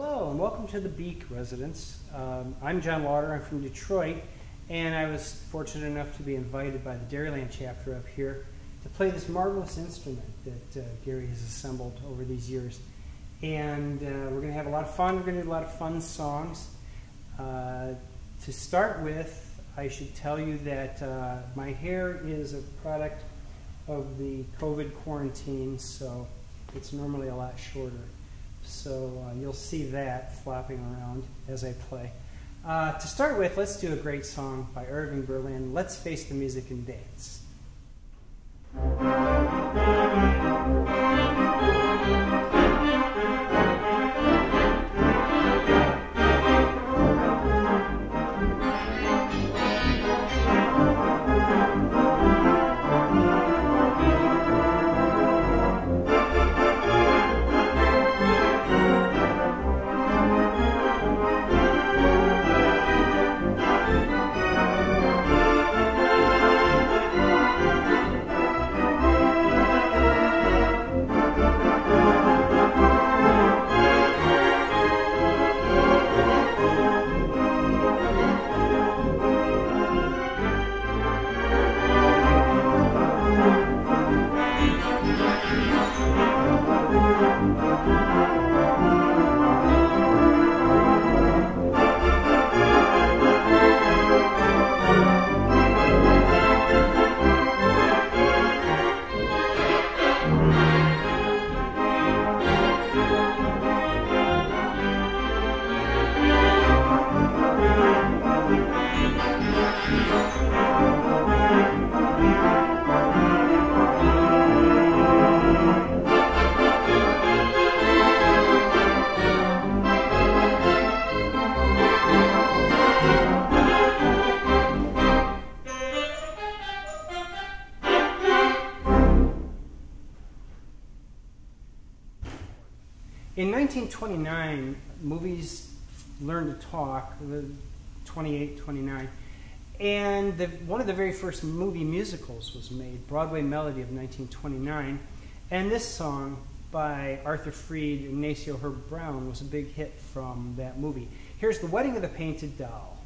Hello, and welcome to the Beak residence. Um, I'm John Lauter. I'm from Detroit, and I was fortunate enough to be invited by the Dairyland chapter up here to play this marvelous instrument that uh, Gary has assembled over these years. And uh, we're going to have a lot of fun. We're going to do a lot of fun songs. Uh, to start with, I should tell you that uh, my hair is a product of the COVID quarantine, so it's normally a lot shorter. So uh, you'll see that flopping around as I play. Uh, to start with, let's do a great song by Irving Berlin, Let's Face the Music and Dance. In 1929, movies learned to talk, 28, 29, and the, one of the very first movie musicals was made, Broadway Melody of 1929, and this song by Arthur Freed and Nacio Herb Brown was a big hit from that movie. Here's The Wedding of the Painted Doll.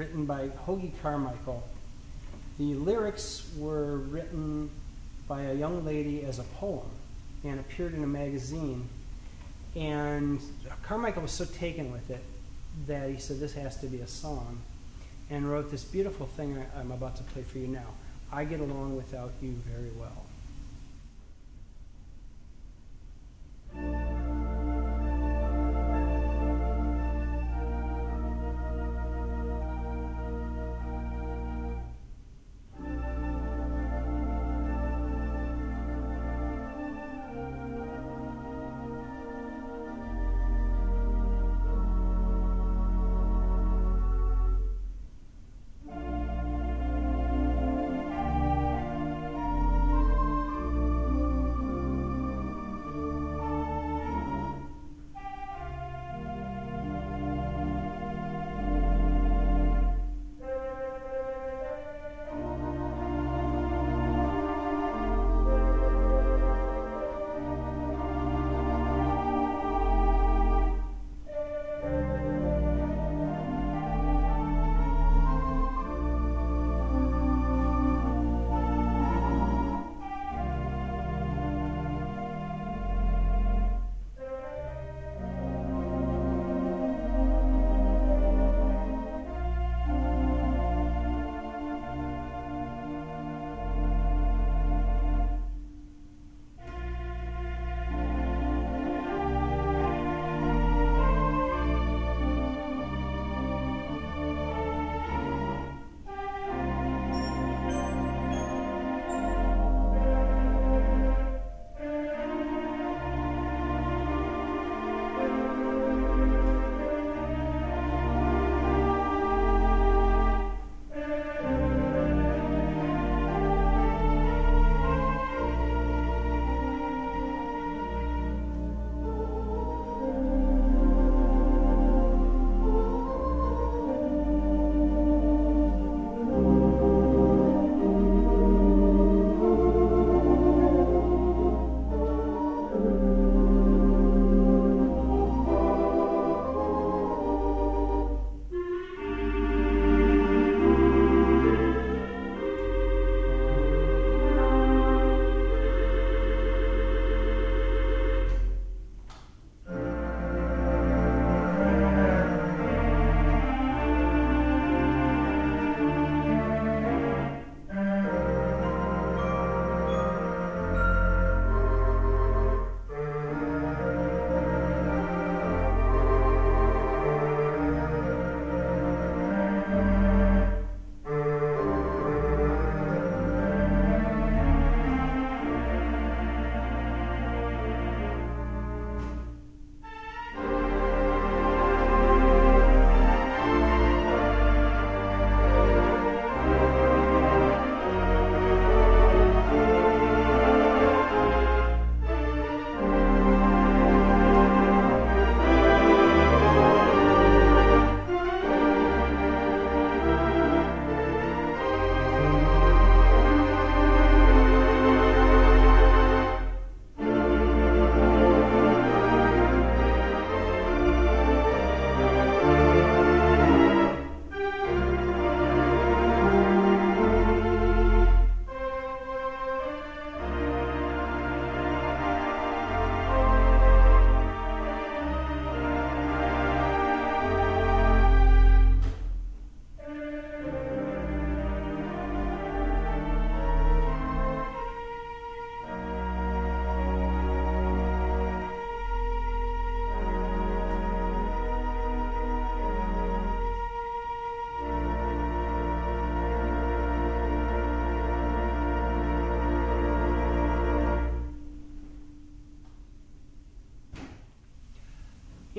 Written by Hoagy Carmichael. The lyrics were written by a young lady as a poem and appeared in a magazine. And Carmichael was so taken with it that he said, This has to be a song, and wrote this beautiful thing I, I'm about to play for you now. I get along without you very well.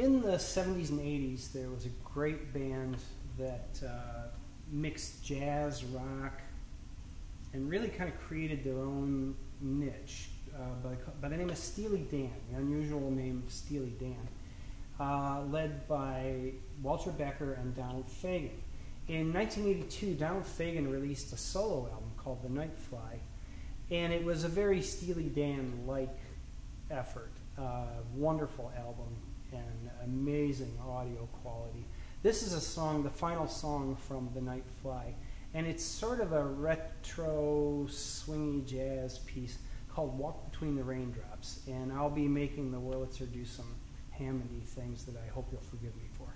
In the 70s and 80s, there was a great band that uh, mixed jazz, rock, and really kind of created their own niche uh, by, by, the name of Steely Dan, the unusual name Steely Dan, uh, led by Walter Becker and Donald Fagen. In 1982, Donald Fagen released a solo album called The Nightfly, and it was a very Steely Dan like effort. Uh, wonderful album and amazing audio quality. This is a song, the final song from The Nightfly, and it's sort of a retro swingy jazz piece called Walk Between the Raindrops. And I'll be making the Wurlitzer do some Hammondy things that I hope you'll forgive me for.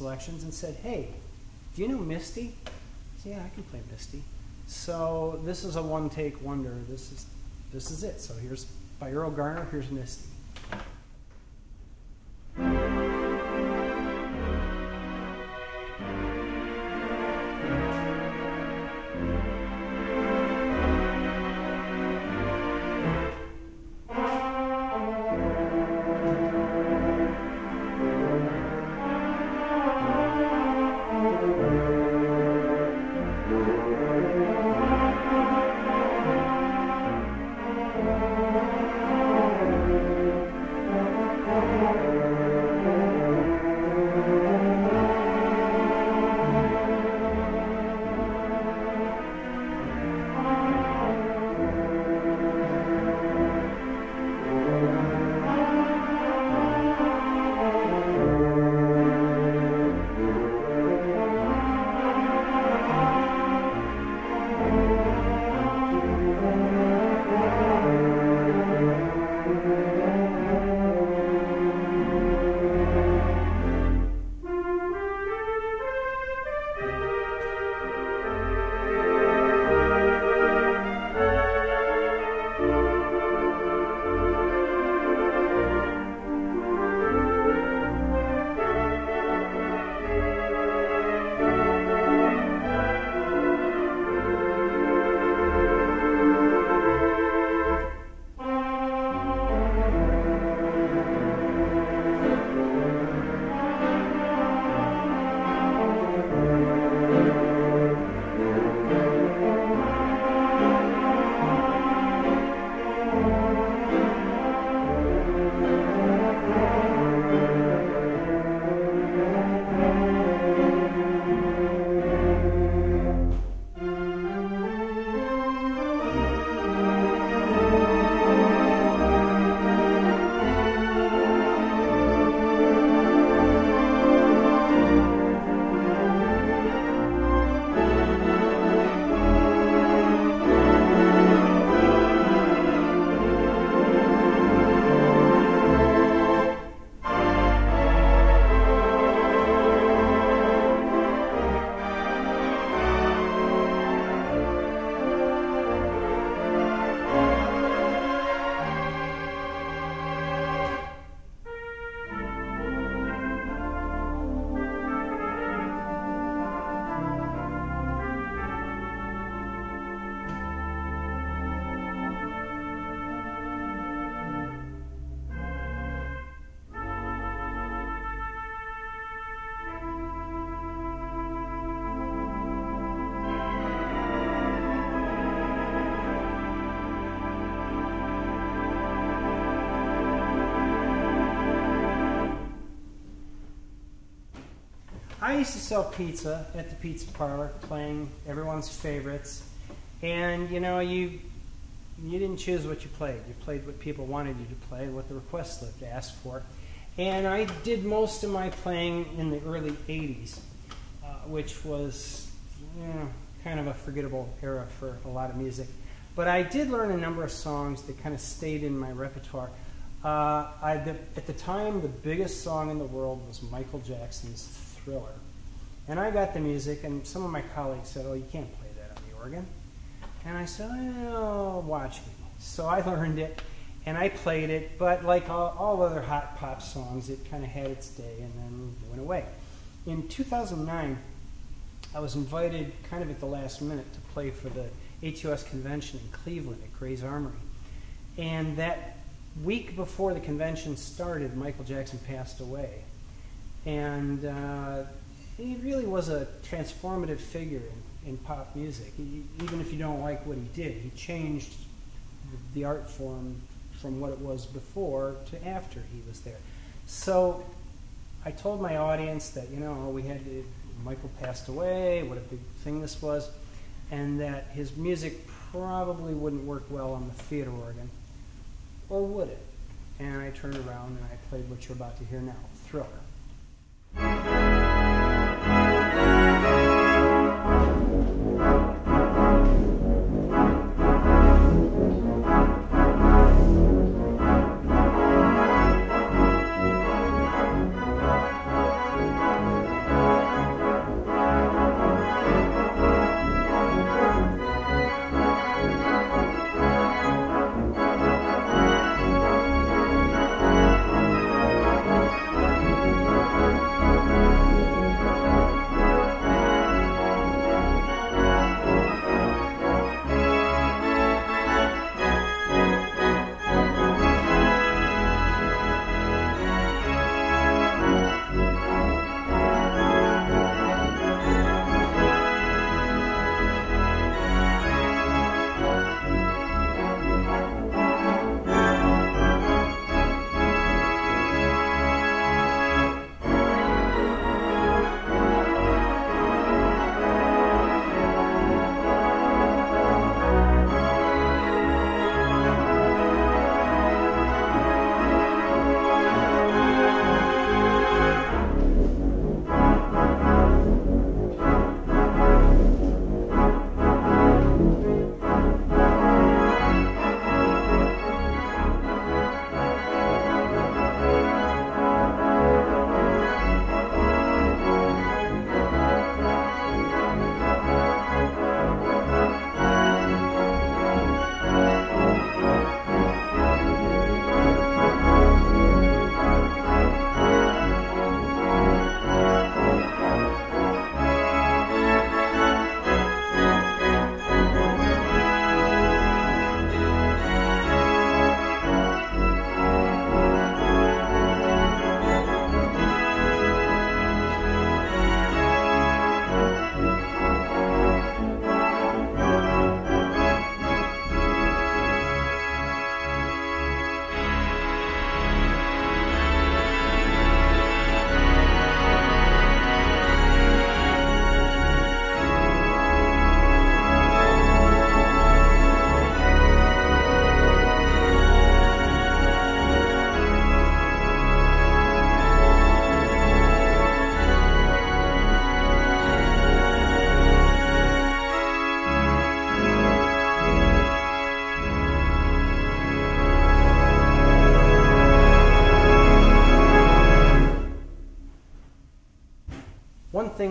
Selections and said, "Hey, do you know Misty?" Said, "Yeah, I can play Misty." So this is a one-take wonder. This is this is it. So here's by Erroll Garner. Here's Misty. Used to sell pizza at the pizza parlor, playing everyone's favorites. And you know, you you didn't choose what you played. You played what people wanted you to play, what the request list asked for. And I did most of my playing in the early 80s, uh, which was you know, kind of a forgettable era for a lot of music. But I did learn a number of songs that kind of stayed in my repertoire. Uh, I, the, at the time, the biggest song in the world was Michael Jackson's Thriller. And I got the music, and some of my colleagues said, Oh, you can't play that on the organ. And I said, Oh, watch me. So I learned it, and I played it, but like all, all other hot pop songs, it kind of had its day and then went away. In 2009, I was invited kind of at the last minute to play for the HUS convention in Cleveland at Gray's Armory. And that week before the convention started, Michael Jackson passed away. And uh, he really was a transformative figure in, in pop music. He, even if you don't like what he did, he changed the art form from what it was before to after he was there. So I told my audience that, you know, we had to, Michael passed away, what a big thing this was, and that his music probably wouldn't work well on the theater organ or would it? And I turned around and I played what you're about to hear now, Thriller.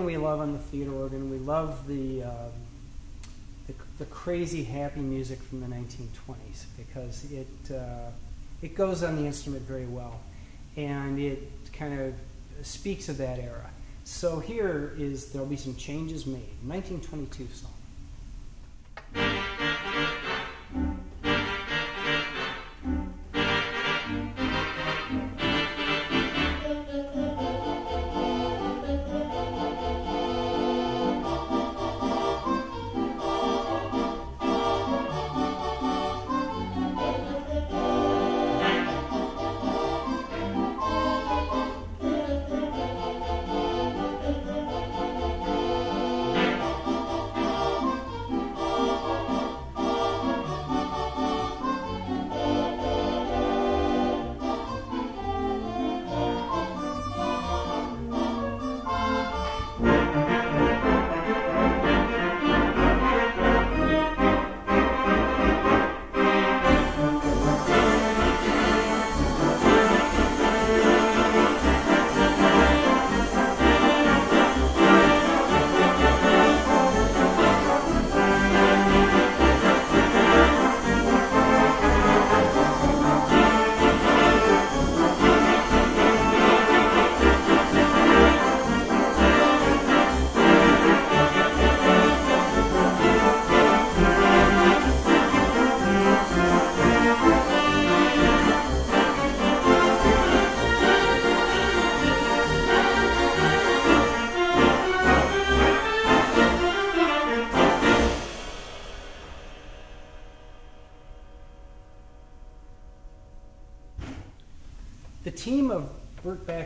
We love on the theater organ. We love the, um, the, the, crazy happy music from the 1920s because it, uh, it goes on the instrument very well and it kind of speaks of that era. So here is, there'll be some changes made. 1922 song.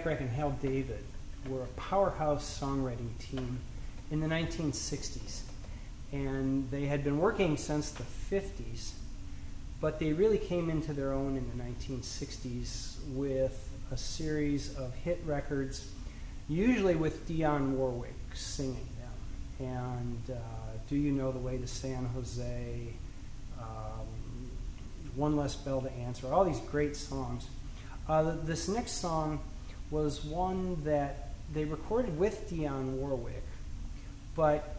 Burt and Hal David were a powerhouse songwriting team in the 1960s. And they had been working since the 50s, but they really came into their own in the 1960s with a series of hit records, usually with Dionne Warwick singing them. And uh, Do You Know the Way to San Jose? Um, One Less Bell to Answer, all these great songs. Uh, this next song was one that they recorded with Dionne Warwick, but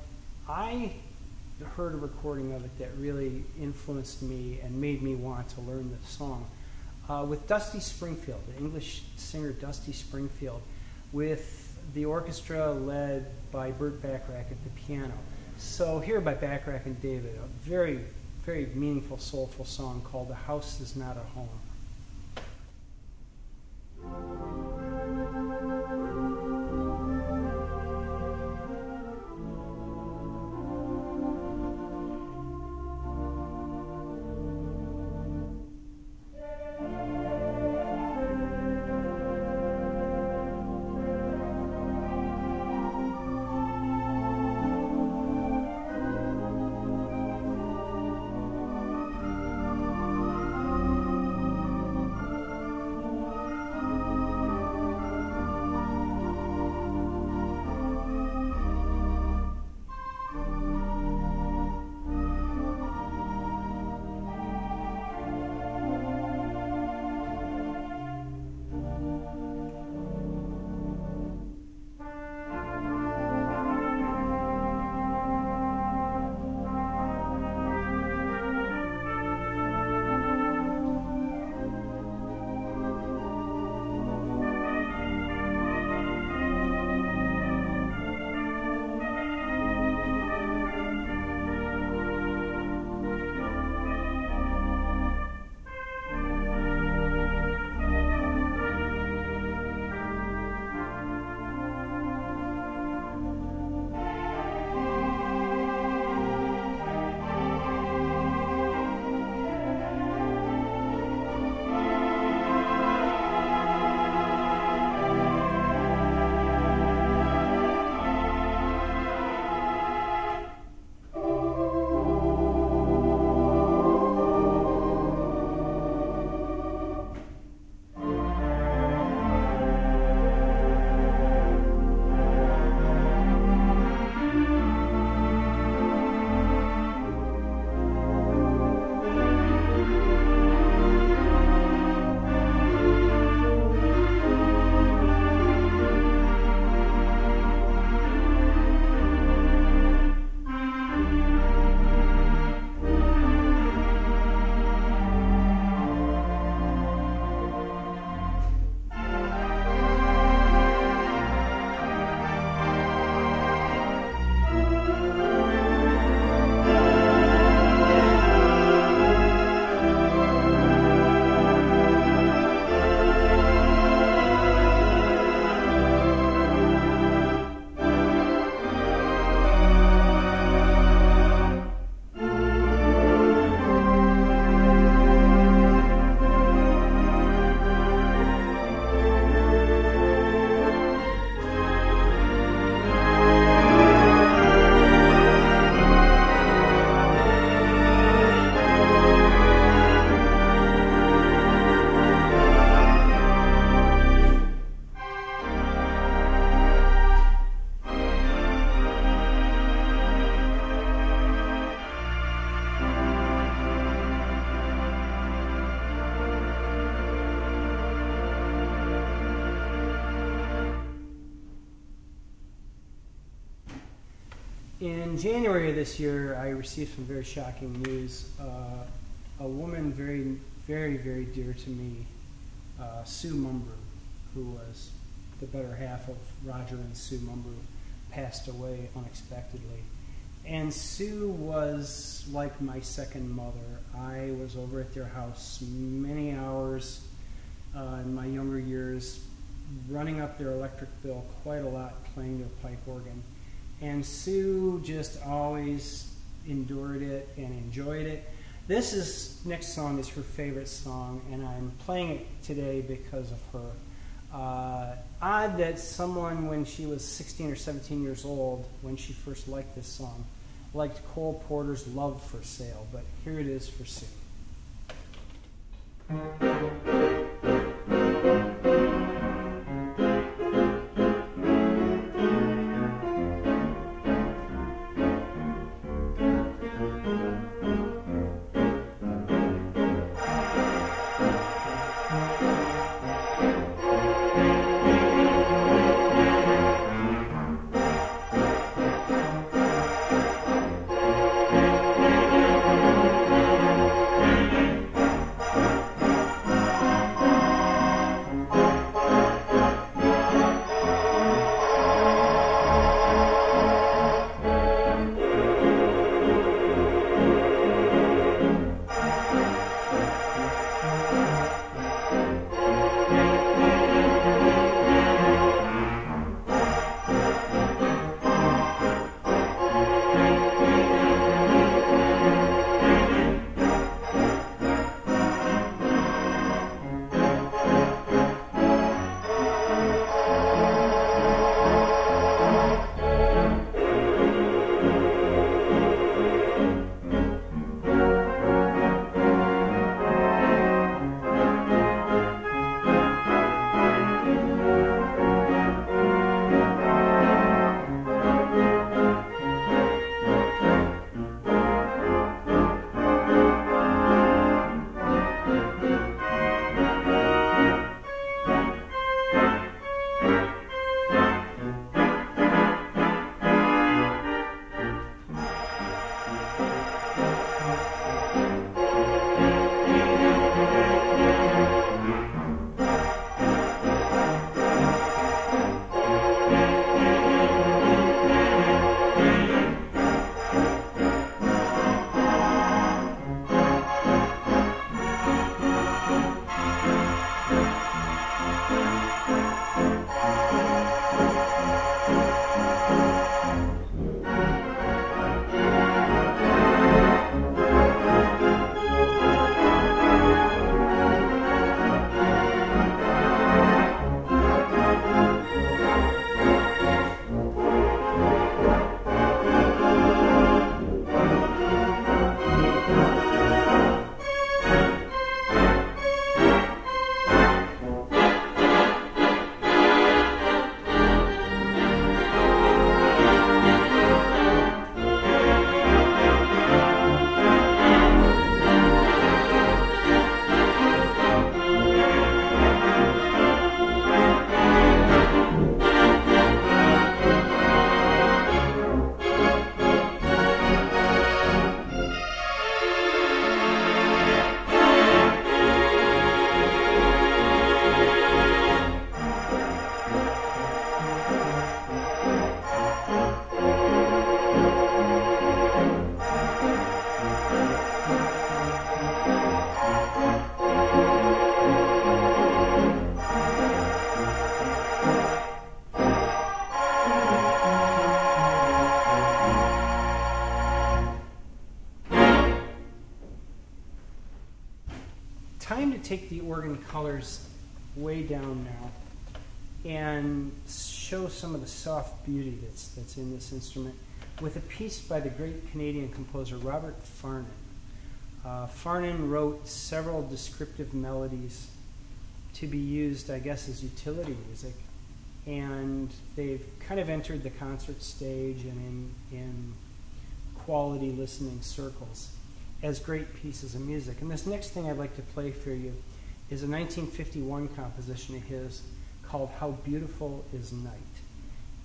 I heard a recording of it that really influenced me and made me want to learn the song. Uh, with Dusty Springfield, the English singer Dusty Springfield, with the orchestra led by Burt Bacharach at the piano. So here by Bacharach and David, a very, very meaningful, soulful song called "The House Is Not a Home." In January of this year, I received some very shocking news. Uh, a woman very, very, very dear to me, uh, Sue Mumbrew, who was the better half of Roger and Sue Mumbrew, passed away unexpectedly. And Sue was like my second mother. I was over at their house many hours uh, in my younger years, running up their electric bill quite a lot, playing their pipe organ. And Sue just always endured it and enjoyed it. This is next song is her favorite song, and I'm playing it today because of her. Uh, odd that someone, when she was 16 or 17 years old, when she first liked this song, liked Cole Porter's Love for Sale, but here it is for Sue. Colors way down now and show some of the soft beauty that's, that's in this instrument with a piece by the great Canadian composer Robert Farnon. Uh, Farnon wrote several descriptive melodies to be used, I guess, as utility music, and they've kind of entered the concert stage and in, in quality listening circles as great pieces of music. And this next thing I'd like to play for you is a 1951 composition of his called How Beautiful is Night.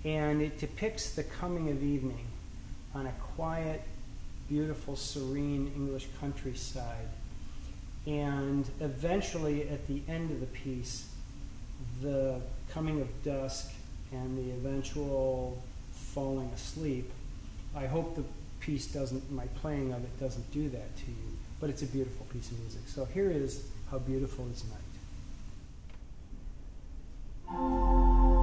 And it depicts the coming of evening on a quiet, beautiful, serene English countryside. And eventually, at the end of the piece, the coming of dusk and the eventual falling asleep. I hope the piece doesn't, my playing of it doesn't do that to you, but it's a beautiful piece of music. So here is How Beautiful is Night.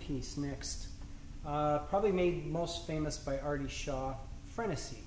Piece next, uh, probably made most famous by Artie Shaw, Frenesi.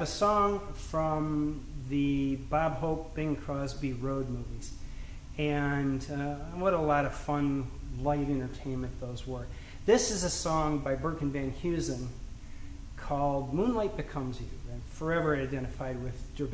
A song from the Bob Hope, Bing Crosby road movies. And uh, what a lot of fun, light entertainment those were. This is a song by Burke Van Heusen called Moonlight Becomes You, and forever identified with Der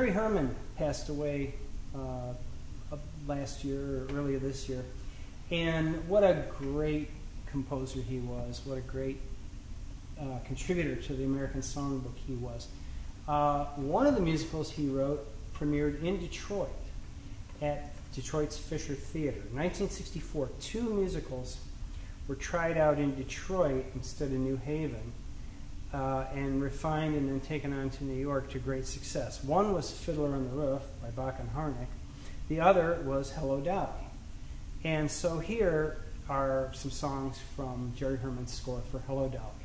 Jerry Herman passed away uh, last year or earlier this year. And what a great composer he was. What a great uh, contributor to the American Songbook he was. Uh, one of the musicals he wrote premiered in Detroit at Detroit's Fisher Theater. In 1964, two musicals were tried out in Detroit instead of New Haven uh, and refined and then taken on to New York to great success. One was Fiddler on the Roof by Bock and Harnick. The other was Hello Dolly. And so here are some songs from Jerry Herman's score for Hello Dolly.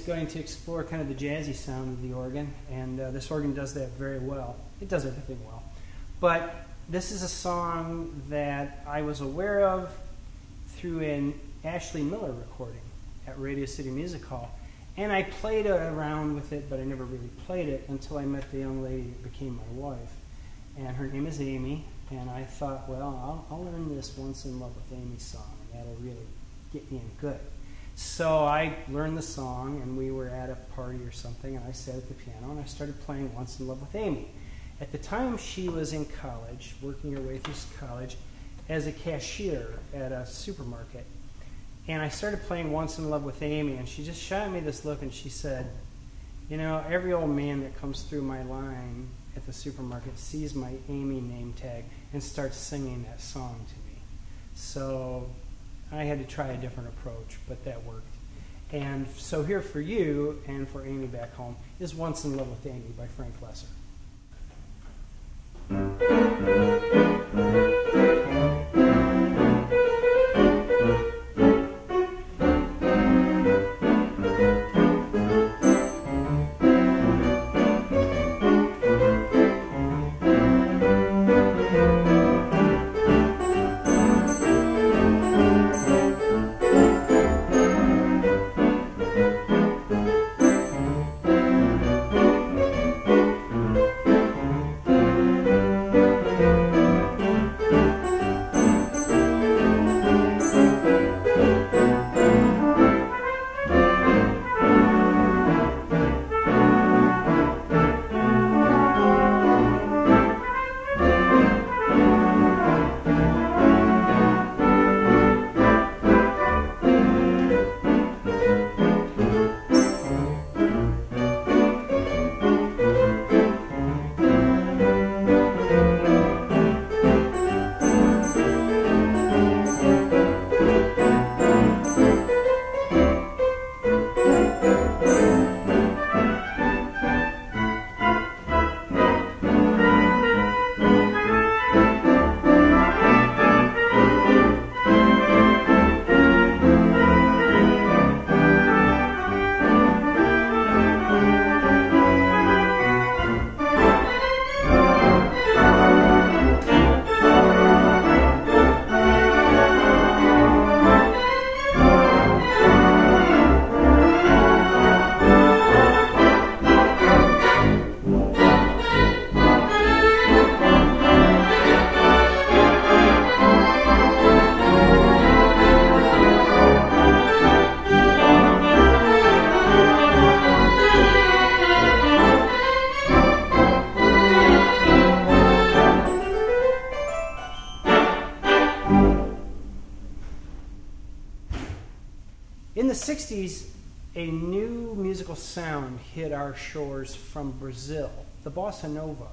Going to explore kind of the jazzy sound of the organ, and uh, this organ does that very well. It does everything well. But this is a song that I was aware of through an Ashley Miller recording at Radio City Music Hall. And I played around with it, but I never really played it until I met the young lady that became my wife. And her name is Amy, and I thought, well, I'll, I'll learn this Once in Love with Amy song, and that'll really get me in good. So I learned the song, and we were at a party or something, and I sat at the piano and I started playing Once in Love with Amy. At the time, she was in college, working her way through college as a cashier at a supermarket. And I started playing Once in Love with Amy, and she just shot me this look and she said, You know, every old man that comes through my line at the supermarket sees my Amy name tag and starts singing that song to me. So I had to try a different approach, but that worked. And so here for you and for Amy back home is Once in Love with Amy by Frank Loesser. our shores from Brazil, the Bossa Nova.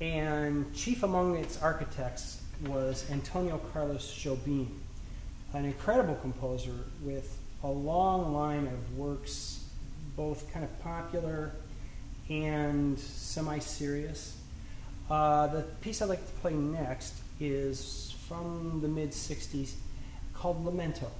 And chief among its architects was Antonio Carlos Jobim, an incredible composer with a long line of works, both kind of popular and semi serious. Uh, the piece I'd like to play next is from the mid 60s called Lamento.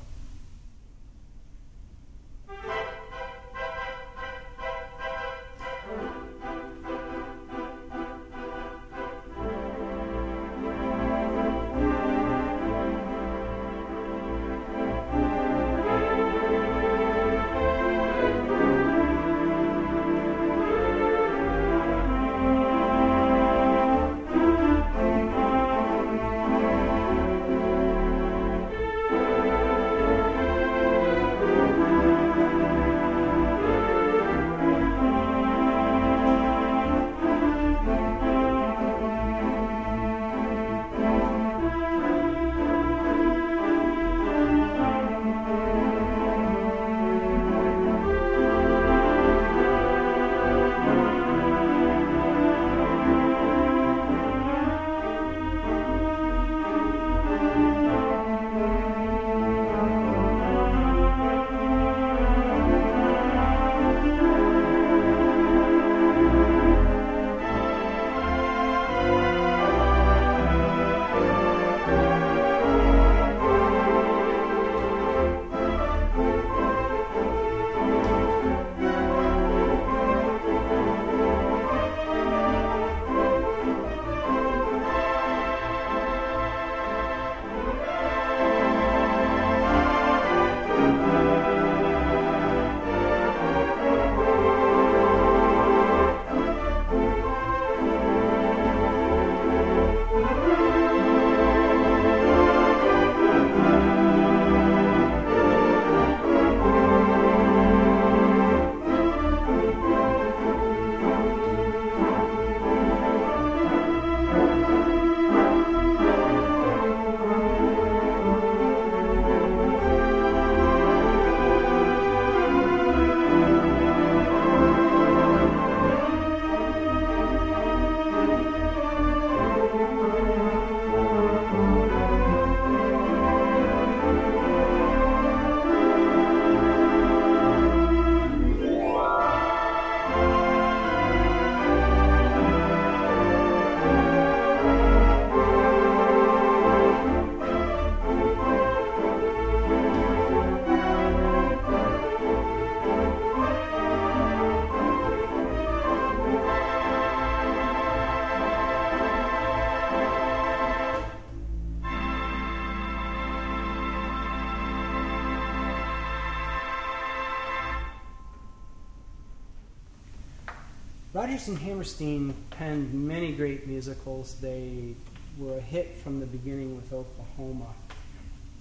And Hammerstein penned many great musicals. They were a hit from the beginning with Oklahoma.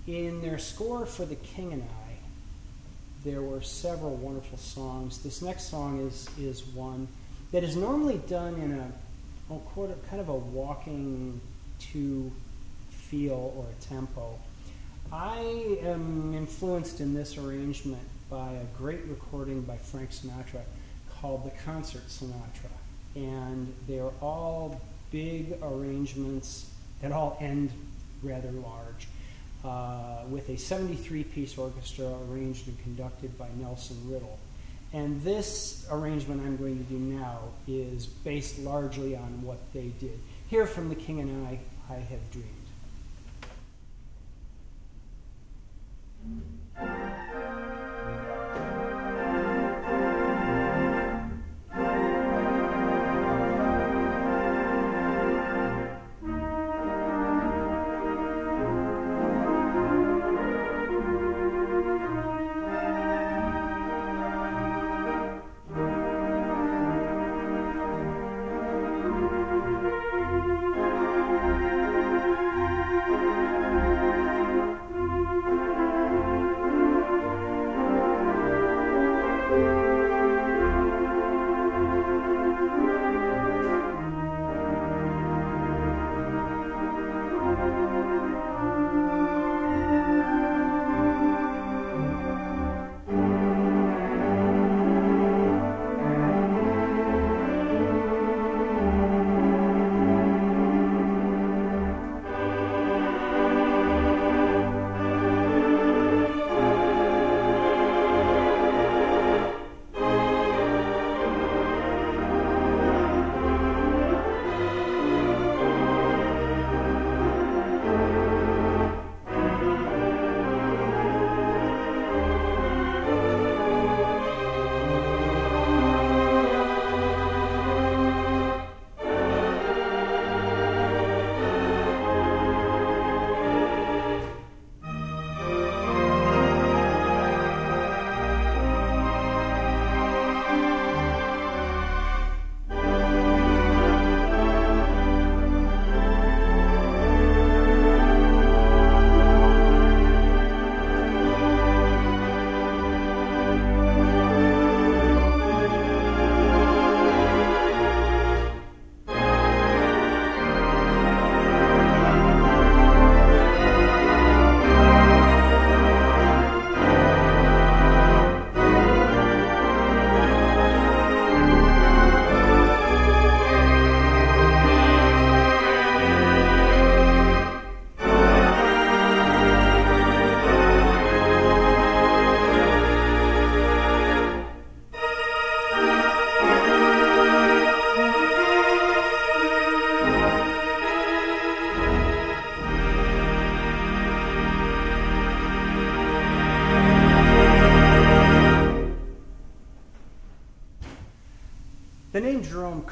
In their score for The King and I, there were several wonderful songs. This next song is, is one that is normally done in a oh, kind of a walking to feel or a tempo. I am influenced in this arrangement by a great recording by Frank Sinatra called The Concert Sinatra. And they're all big arrangements that all end rather large. Uh, with a 73 piece orchestra arranged and conducted by Nelson Riddle. And this arrangement I'm going to do now is based largely on what they did. Here from The King and I, I Have Dreamed.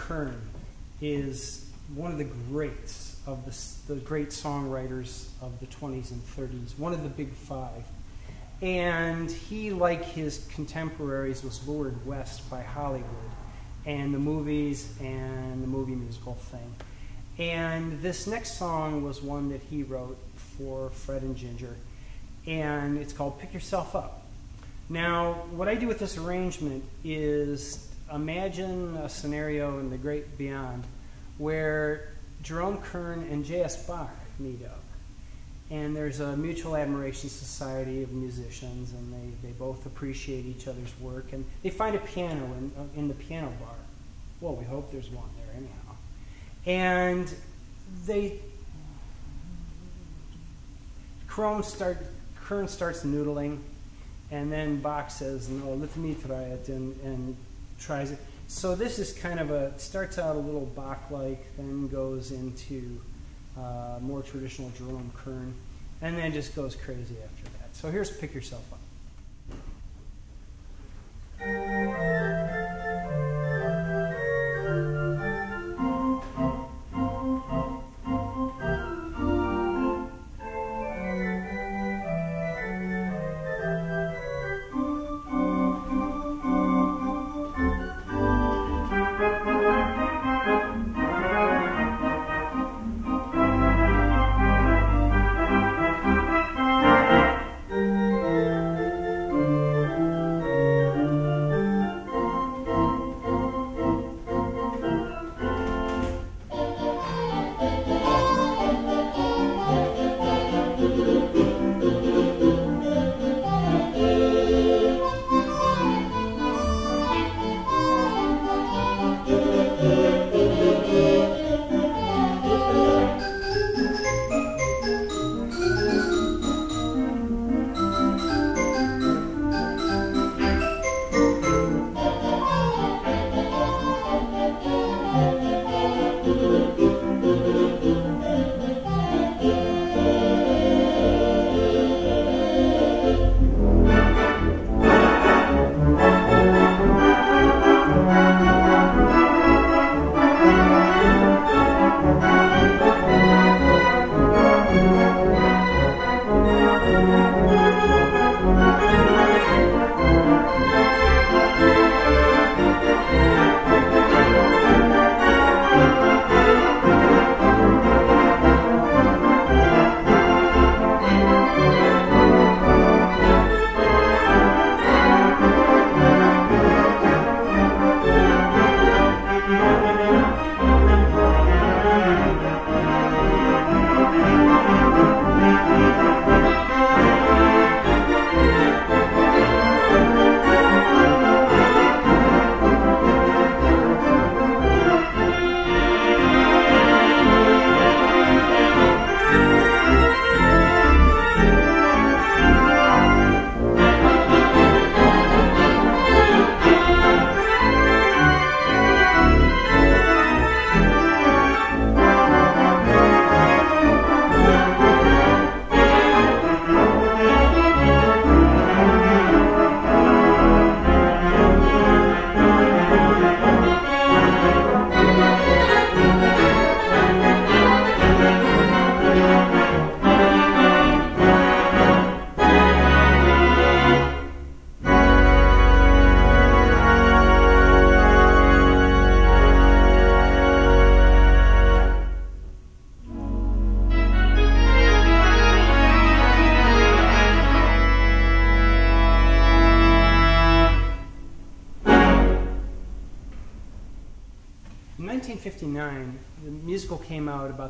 Kern is one of the greats of the, the great songwriters of the 20s and 30s, one of the big five. And he, like his contemporaries, was lured west by Hollywood and the movies and the movie musical thing. And this next song was one that he wrote for Fred and Ginger, and it's called Pick Yourself Up. Now, what I do with this arrangement is imagine a scenario in the great beyond where Jerome Kern and J.S. Bach meet up. And there's a mutual admiration society of musicians, and they, they both appreciate each other's work. And they find a piano in, in the piano bar. Well, we hope there's one there, anyhow. And they. Kern, start, Kern starts noodling, and then Bach says, No, let me try it. And, and tries it. So this is kind of a, starts out a little Bach-like, then goes into uh, more traditional Jerome Kern, and then just goes crazy after that. So here's Pick Yourself Up.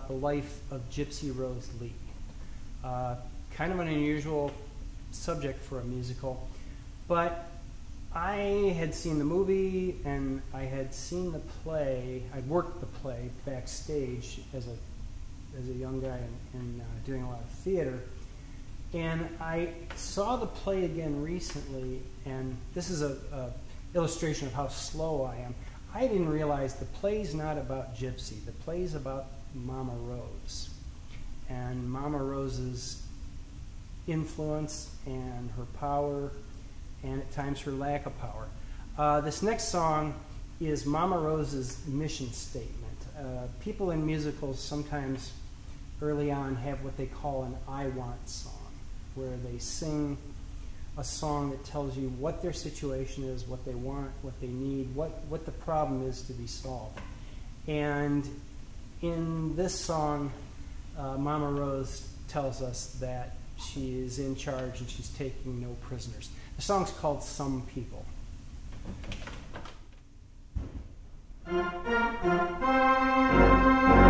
The life of Gypsy Rose Lee. Uh, kind of an unusual subject for a musical, but I had seen the movie and I had seen the play. I'd worked the play backstage as a as a young guy and, and uh, doing a lot of theater. And I saw the play again recently, and this is a, a illustration of how slow I am. I didn't realize the play's not about Gypsy. The play's about Mama Rose, and Mama Rose's influence and her power, and at times her lack of power. Uh, this next song is Mama Rose's mission statement. Uh, people in musicals sometimes early on have what they call an I want song, where they sing a song that tells you what their situation is, what they want, what they need, what, what the problem is to be solved. And in this song, uh, Mama Rose tells us that she is in charge and she's taking no prisoners. The song's called Some People. Well, that's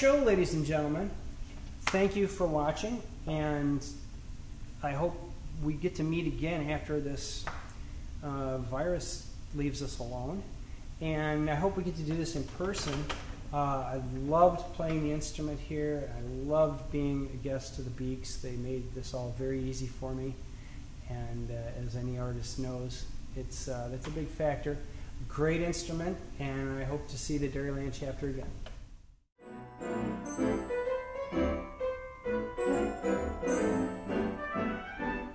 show, ladies and gentlemen. Thank you for watching, and I hope we get to meet again after this uh, virus leaves us alone. And I hope we get to do this in person. Uh, I loved playing the instrument here. I loved being a guest to the Beaks. They made this all very easy for me. And uh, as any artist knows, it's uh, that's a big factor. Great instrument, and I hope to see the Dairyland chapter again. Thank you.